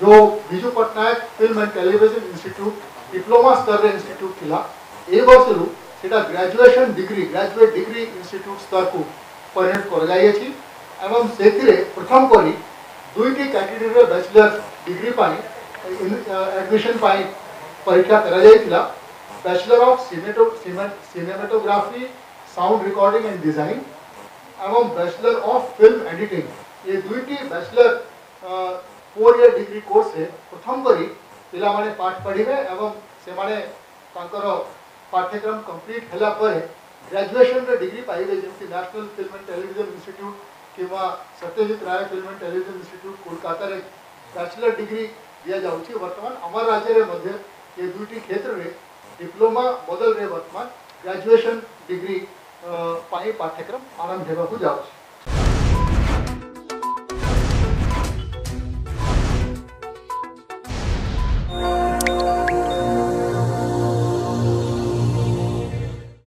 जो Biju Patnaik film and television institute, diploma स्तर institute ए वर्ष रु सेटा graduation degree graduate degree institute स्तर को परिणत कर प्रथम करी दुईटी कैटेगरी बैचलर डिग्री एडमिशन परीक्षा करा जाइथिला bachelor of cinematography sound recording and design एवं बैचलर ऑफ़ फ़िल्म एडिटिंग ये दुईटी bachelor four year degree course प्रथम करी पिला माने पाठ पढ़िबे एवं से पाठ्यक्रम कंप्लीट होला पर ग्रेजुएशन रे डिग्री पाइबे जेमति national film and television institute किंवा Satyajit Ray film and television institute Kolkata bachelor degree दिया जाउछि वर्तमान हमर राज्य मध्य ये दुईटी क्षेत्र रे डिप्लोमा बदल रे वर्तमान ग्रेजुएशन डिग्री पाठ्यक्रम आरंभ जाउछि